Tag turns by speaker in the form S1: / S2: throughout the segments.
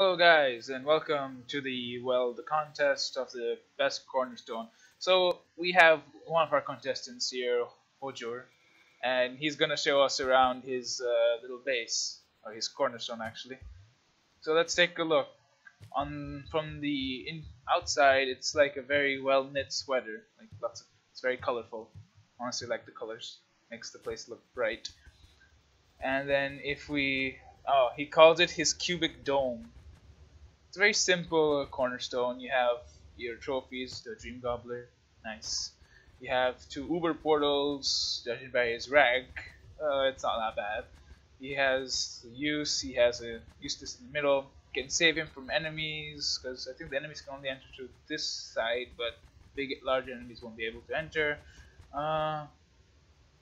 S1: Hello guys and welcome to the well the contest of the best cornerstone. So we have one of our contestants here, Hojur, and he's gonna show us around his uh, little base or his cornerstone actually. So let's take a look. On from the in, outside, it's like a very well knit sweater. Like lots of, it's very colorful. Honestly, like the colors makes the place look bright. And then if we oh he calls it his cubic dome it's a very simple cornerstone. You have your trophies, the Dream Gobbler, nice. You have two Uber portals, judging by his rank. Uh, it's not that bad. He has use. He has a Eustace in the middle. You can save him from enemies because I think the enemies can only enter through this side, but big, large enemies won't be able to enter. Uh,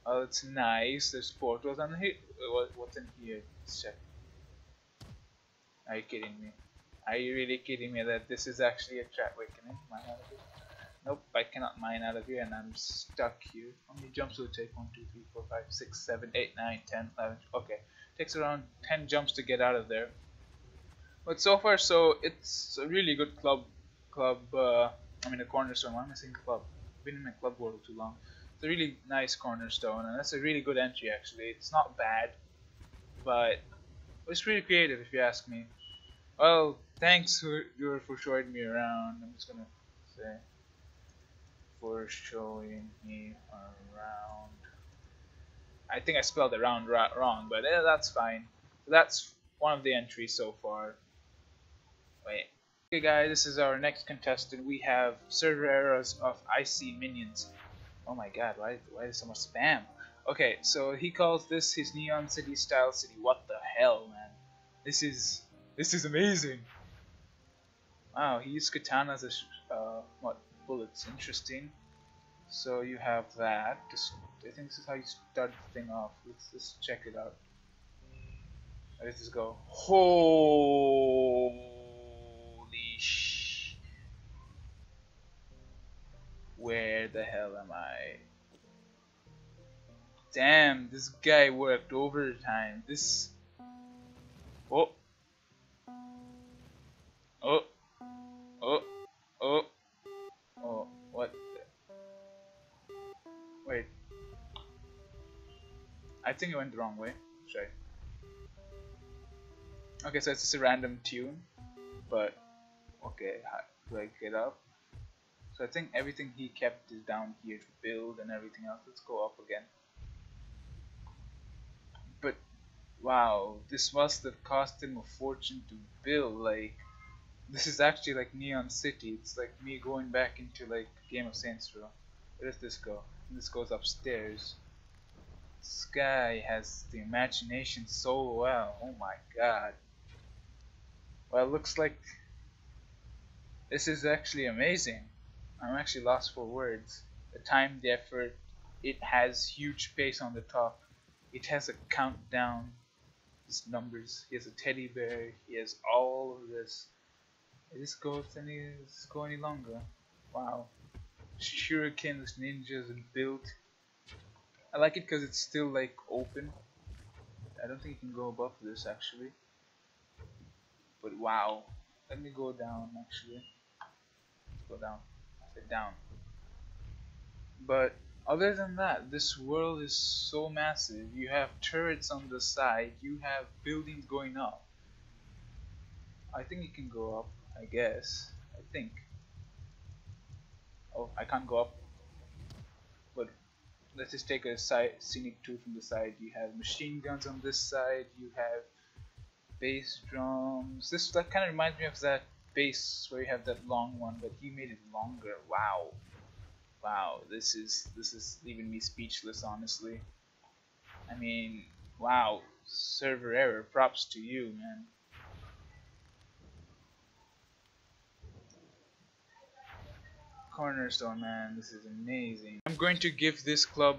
S1: oh, it's nice. There's portals on here. What's in here? Let's check. Are you kidding me? Are you really kidding me that this is actually a trap? Wait, can I mine out of here? Nope, I cannot mine out of here and I'm stuck here. How many jumps will it take? 1, 2, 3, 4, 5, 6, 7, 8, 9, 10, 11. Okay, takes around 10 jumps to get out of there. But so far, so it's a really good club. Club, uh, I mean a cornerstone. Why am I saying club? I've been in my club world too long. It's a really nice cornerstone, and that's a really good entry actually. It's not bad, but it's really creative if you ask me. Well, thanks for, for showing me around. I'm just gonna say for showing me around. I think I spelled around wrong, but eh, that's fine. So that's one of the entries so far. Wait. Okay guys, this is our next contestant. We have server errors of icy minions. Oh my god, why, why is so much spam? Okay, so he calls this his Neon City style city. What the hell, man? This is this is amazing. Wow, he used katanas as uh, what bullets. Interesting. So you have that. Just, I think this is how you start the thing off. Let's just check it out. Let's just go. Holy sh! Where the hell am I? Damn, this guy worked overtime. This. Oh. Oh. Oh. Oh. Oh. What? Wait. I think it went the wrong way. I? Okay, so it's just a random tune. But, okay, how do I get up? So I think everything he kept is down here to build and everything else. Let's go up again. But, wow, this must have cost him a fortune to build. Like, this is actually like Neon City. It's like me going back into like Game of Saints Row. Where does this go? This goes upstairs. This guy has the imagination so well. Oh my god. Well, it looks like this is actually amazing. I'm actually lost for words. The time, the effort, it has huge pace on the top. It has a countdown, his numbers. He has a teddy bear. He has all of this this goes any this go any longer. Wow. Shurikens, ninjas, and build. I like it because it's still like open. I don't think you can go above this actually. But wow. Let me go down actually. Go down. Said down. But other than that, this world is so massive. You have turrets on the side, you have buildings going up. I think it can go up. I guess. I think. Oh, I can't go up. But let's just take a side scenic tour from the side. You have machine guns on this side. You have bass drums. This that kind of reminds me of that bass where you have that long one, but he made it longer. Wow. Wow, this is this is leaving me speechless honestly. I mean, wow, server error, props to you, man. Cornerstone man. This is amazing. I'm going to give this club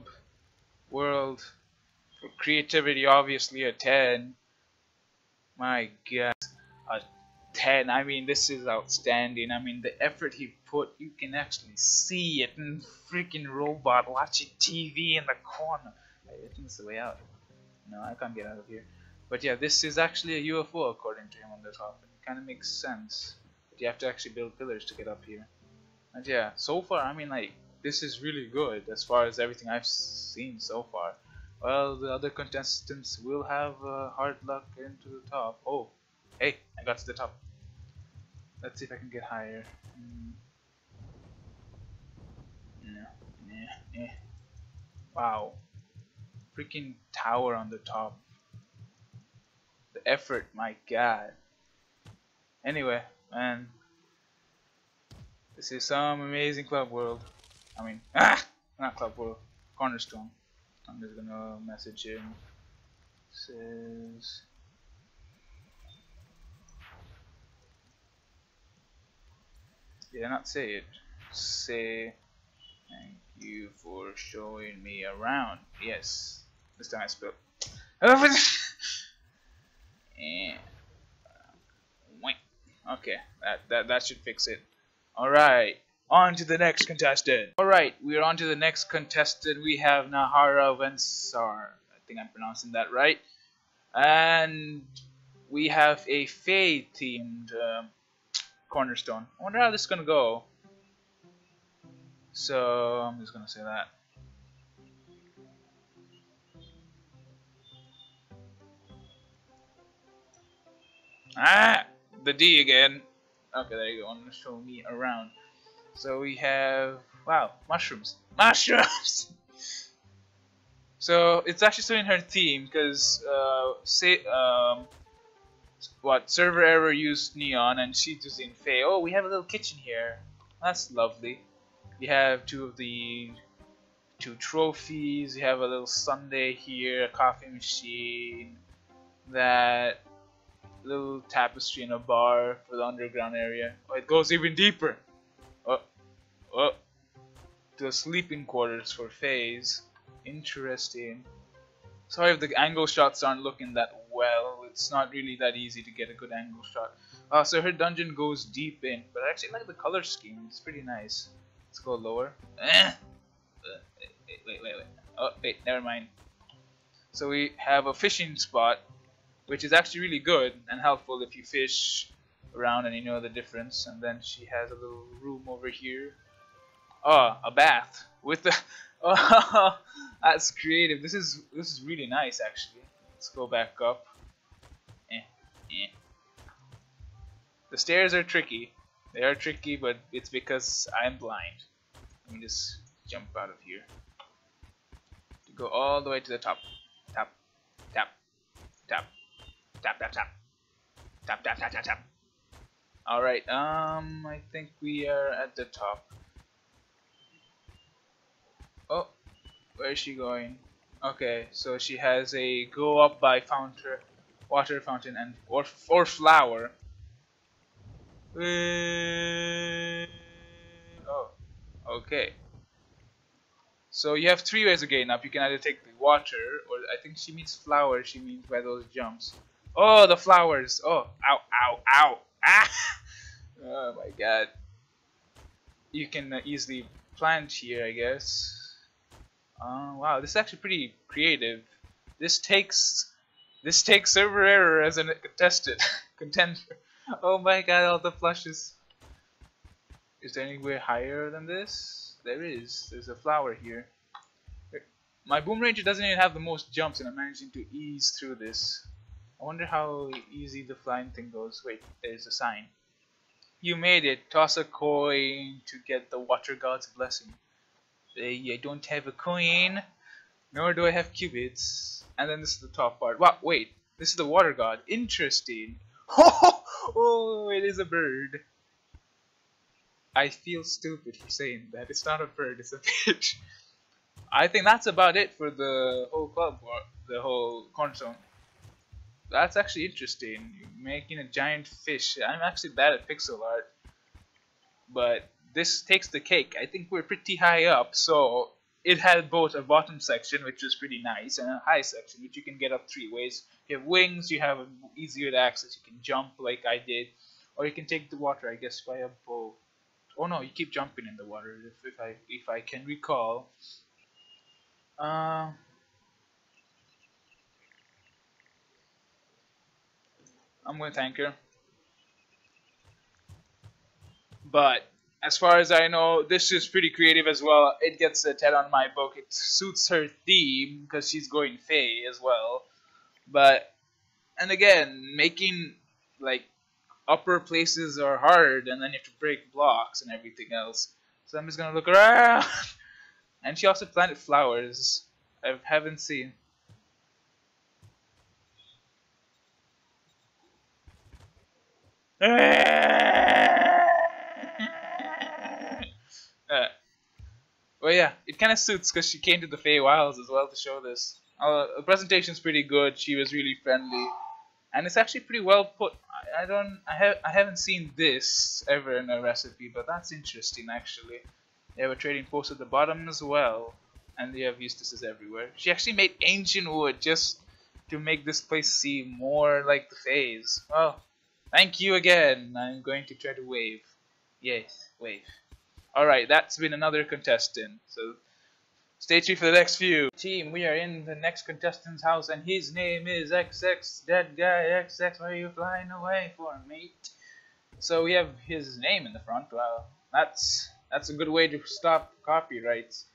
S1: world for creativity obviously a 10 my god a 10 I mean this is outstanding. I mean the effort he put you can actually see it in freaking robot watching TV in the corner. I think it's the way out. No I can't get out of here. But yeah this is actually a UFO according to him on the top It kind of makes sense. But you have to actually build pillars to get up here. And yeah, so far, I mean, like, this is really good as far as everything I've seen so far. Well, the other contestants will have uh, hard luck into the top. Oh, hey, I got to the top. Let's see if I can get higher. Mm. Yeah, yeah, yeah. Wow. Freaking tower on the top. The effort, my god. Anyway, man. This is some amazing Club World. I mean, ah! Not Club World. Cornerstone. I'm just gonna message him. Says. Yeah, not say it? Say thank you for showing me around. Yes. This time I spelled. and okay, that that that should fix it. All right, on to the next contestant. All right, we're on to the next contestant. We have Nahara Vensar. I think I'm pronouncing that right. And we have a Fae themed uh, cornerstone. I wonder how this is gonna go. So I'm just gonna say that. Ah, the D again. Okay, there you go. I'm gonna show me around. So we have wow mushrooms, mushrooms. so it's actually still in her theme because uh, say um, what server error used neon and she she's using Fae. Oh, we have a little kitchen here. That's lovely. We have two of the two trophies. You have a little sundae here, a coffee machine, that little tapestry in a bar for the underground area. Oh, it goes even deeper. Oh, oh, the sleeping quarters for Faze. Interesting. Sorry if the angle shots aren't looking that well. It's not really that easy to get a good angle shot. Uh, so her dungeon goes deep in, but I actually like the color scheme. It's pretty nice. Let's go lower. Eh. Wait, wait, wait, wait. Oh, wait, never mind. So we have a fishing spot which is actually really good and helpful if you fish around and you know the difference. And then she has a little room over here. Oh, a bath with the. Oh, that's creative. This is this is really nice actually. Let's go back up. Eh, eh. The stairs are tricky. They are tricky, but it's because I'm blind. Let me just jump out of here. To go all the way to the top. Tap, tap, tap. Tap, tap, tap. Tap, tap, tap, tap, tap. Alright, um, I think we are at the top. Oh, where is she going? Okay, so she has a go up by fountain, water fountain, and or or flower. Uh, oh, okay. So you have three ways of getting up. You can either take the water, or I think she means flower. She means by those jumps. Oh, the flowers. Oh, ow, ow, ow. Ah! Oh my god. You can uh, easily plant here, I guess. Oh, wow, this is actually pretty creative. This takes this takes server error as a contested contender. Oh my god, all the flushes. Is there anywhere higher than this? There is. There's a flower here. My Boomeranger doesn't even have the most jumps and I'm managing to ease through this. I wonder how easy the flying thing goes. Wait, there's a sign. You made it. Toss a coin to get the water god's blessing. I don't have a coin, nor do I have cubits. And then this is the top part. What? Wait, this is the water god. Interesting. oh, it is a bird. I feel stupid for saying that. It's not a bird, it's a fish. I think that's about it for the whole club, the whole cornerstone that's actually interesting. Making a giant fish. I'm actually bad at pixel art, but this takes the cake. I think we're pretty high up, so it had both a bottom section, which was pretty nice, and a high section, which you can get up three ways. You have wings, you have easier access, you can jump like I did, or you can take the water, I guess, by a boat. Oh no, you keep jumping in the water, if, if I if I can recall. Uh, I'm going to anchor. But as far as I know, this is pretty creative as well. It gets a 10 on my book. It suits her theme because she's going Fae as well. But, and again, making like upper places are hard and then you have to break blocks and everything else. So I'm just gonna look around. and she also planted flowers. I haven't seen. Uh, well, yeah, it kind of suits because she came to the Fey Wilds as well to show this. Uh, the presentation's pretty good. She was really friendly, and it's actually pretty well put. I, I don't, I have, I haven't seen this ever in a recipe, but that's interesting actually. They have a trading post at the bottom as well, and they have Eustaces everywhere. She actually made ancient wood just to make this place seem more like the Fays. Well, thank you again. I'm going to try to wave. Yes, wave. Alright, that's been another contestant. So stay tuned for the next few. Team, we are in the next contestant's house and his name is XX Dead Guy XX. Where are you flying away for, mate? So we have his name in the front. Well, that's that's a good way to stop copyrights.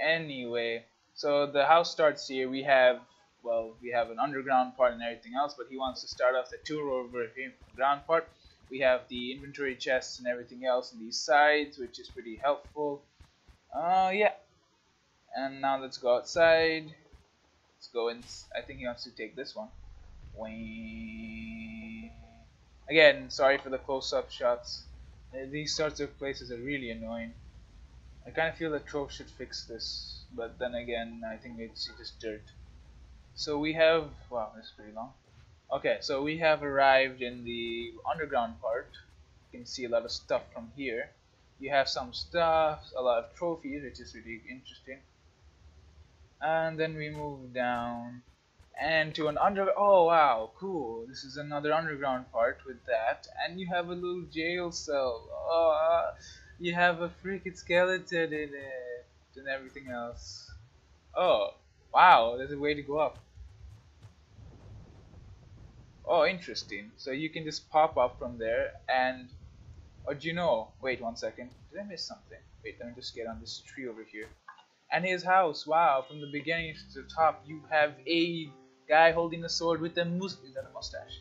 S1: Anyway, so the house starts here. We have well, we have an underground part and everything else, but he wants to start off the tour over here, ground part. We have the inventory chests and everything else on these sides which is pretty helpful. Uh yeah. And now let's go outside. Let's go in. I think he wants to take this one. Again sorry for the close-up shots. Uh, these sorts of places are really annoying. I kind of feel that Trove should fix this but then again I think it's just dirt so we have wow that's pretty long Okay, so we have arrived in the underground part. You can see a lot of stuff from here. You have some stuff, a lot of trophies, which is really interesting. And then we move down and to an under oh wow cool this is another underground part with that and you have a little jail cell oh uh, you have a freaking skeleton in it and everything else oh wow there's a way to go up oh interesting. So you can just pop up from there and what do you know wait one second. Did I miss something? Wait let me just get on this tree over here. And his house wow from the beginning to the top you have a guy holding a sword with a mus is that a mustache?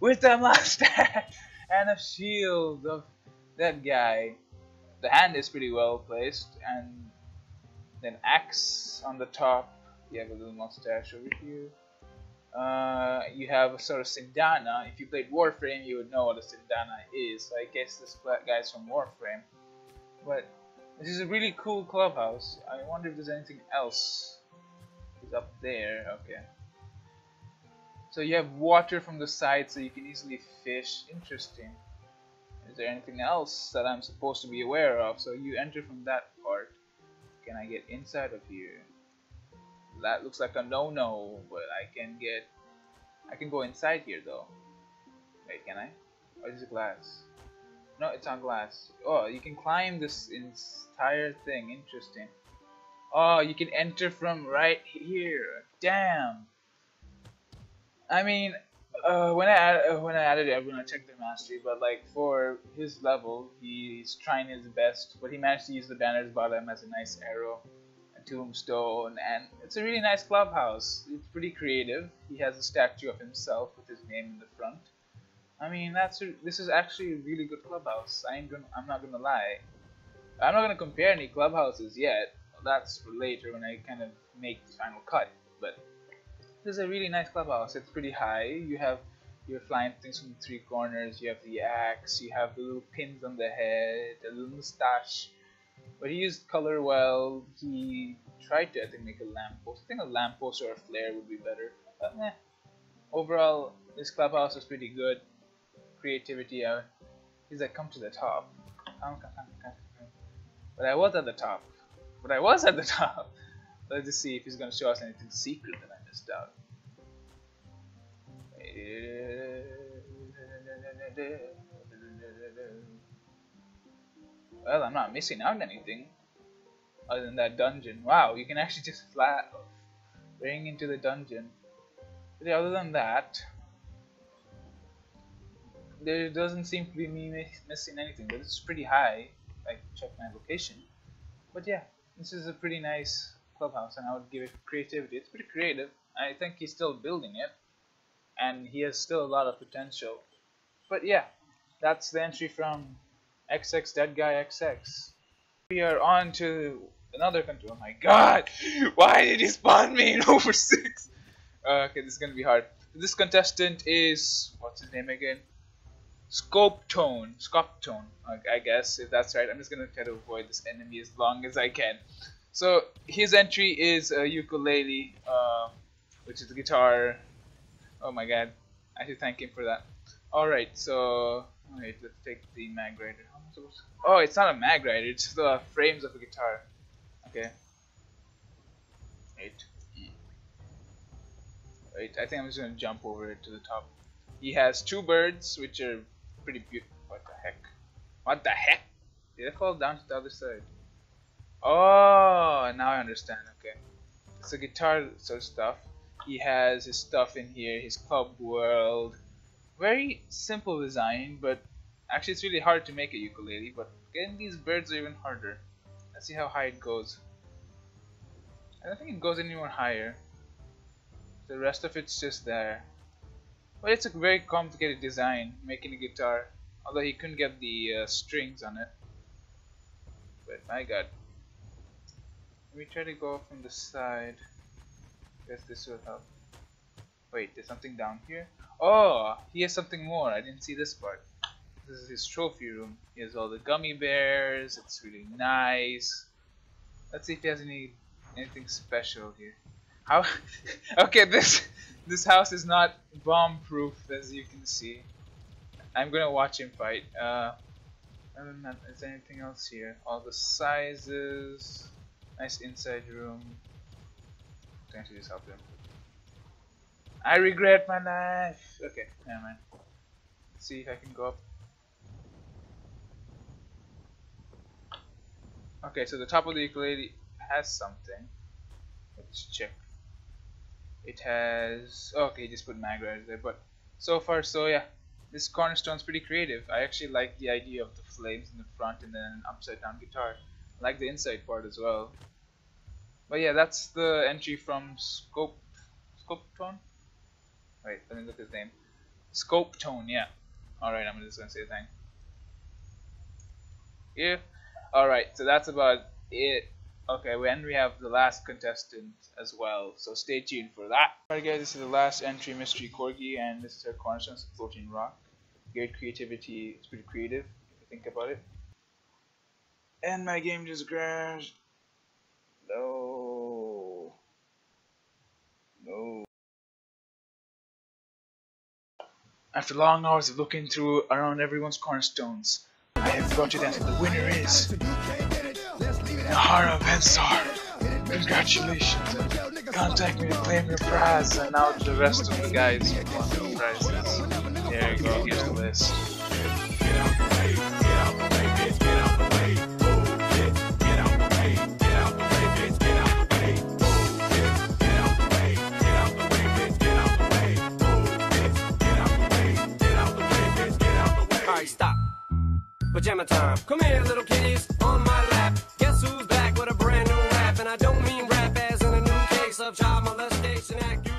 S1: With a mustache and a shield of that guy. The hand is pretty well placed and then axe on the top. You have a little mustache over here uh, you have a sort of Syandana. If you played Warframe, you would know what a Syandana is. So I guess this guy's from Warframe. But this is a really cool clubhouse. I wonder if there's anything else. It's up there. Okay. So you have water from the side so you can easily fish. Interesting. Is there anything else that I'm supposed to be aware of? So you enter from that part. Can I get inside of here? That looks like a no-no, but I can get, I can go inside here though. Wait, can I? Or is it glass? No, it's not glass. Oh, you can climb this entire thing. Interesting. Oh, you can enter from right here. Damn. I mean, uh, when I add, uh, when I added it, I'm gonna check the mastery. But like for his level, he's trying his best. But he managed to use the banner's bottom as a nice arrow tombstone and it's a really nice clubhouse. It's pretty creative. He has a statue of himself with his name in the front. I mean that's a, this is actually a really good clubhouse. I ain't gonna I'm not gonna lie. I'm not gonna compare any clubhouses yet. That's for later when I kind of make the final cut but this is a really nice clubhouse. It's pretty high. You have you're flying things from three corners. You have the axe. You have the little pins on the head the little mustache but he used color well. He tried to, I think, make a lamppost. I think a lamppost or a flare would be better. But eh. Overall, this clubhouse was pretty good. Creativity out. He's like, come to the top. But I was at the top. But I was at the top. Let's just see if he's gonna show us anything secret that I missed out. Well, I'm not missing out on anything other than that dungeon. Wow, you can actually just flat bring into the dungeon. But other than that, there doesn't seem to be me missing anything, but it's pretty high. I check my location. But yeah, this is a pretty nice clubhouse, and I would give it creativity. It's pretty creative. I think he's still building it, and he has still a lot of potential. But yeah, that's the entry from XX Dead Guy XX. We are on to another country. Oh my god! Why did he spawn me in over 6? Uh, okay, this is gonna be hard. This contestant is. What's his name again? Scope Tone. Scope Tone, I guess, if that's right. I'm just gonna try to avoid this enemy as long as I can. So, his entry is a ukulele, uh, which is a guitar. Oh my god. I should thank him for that. Alright, so. Wait, let's take the mag rider. Oh, it's not a mag rider, it's the frames of a guitar. Okay. Wait. Wait, I think I'm just gonna jump over it to the top. He has two birds, which are pretty beautiful. What the heck? What the heck? Did I fall down to the other side? Oh, now I understand. Okay. It's a guitar sort of stuff. He has his stuff in here, his club world. Very simple design, but actually it's really hard to make a ukulele, but getting these birds are even harder. Let's see how high it goes. I don't think it goes any more higher. The rest of it's just there. But it's a very complicated design, making a guitar. Although he couldn't get the uh, strings on it. But my god. Let me try to go from the side. Guess this will help. Wait, there's something down here? Oh, he has something more. I didn't see this part. This is his trophy room. He has all the gummy bears. It's really nice. Let's see if he has any anything special here. How? okay, this this house is not bomb proof as you can see. I'm gonna watch him fight. Uh, is there anything else here? All the sizes. Nice inside room. To just help him. I regret my life. Okay, never mind. Let's see if I can go up. Okay, so the top of the ukulele has something. Let's check. It has oh, okay, just put mag right there. But so far, so yeah, this cornerstone's pretty creative. I actually like the idea of the flames in the front and then an upside down guitar. I like the inside part as well. But yeah, that's the entry from Scope Scope Tone. Wait, let me look at his name. Scope Tone, yeah. Alright, I'm just gonna say thing. Yeah. Alright, so that's about it Okay, and we have the last contestant as well, so stay tuned for that. Alright guys, this is the last entry, Mystery Corgi, and this is her cornerstone, Floating Rock. Great creativity, it's pretty creative, if you think about it. And my game just crashed. No. No. After long hours of looking through around everyone's cornerstones, I have brought you down to the winner is... Nahara Vensar. Congratulations. Contact me to claim your prize and now the rest of the guys won the prizes. There you go, here's the list.
S2: Pajama time. Come here, little kitties, on my lap. Guess who's back with a brand new rap? And I don't mean rap as in a new case of child molestation accusation.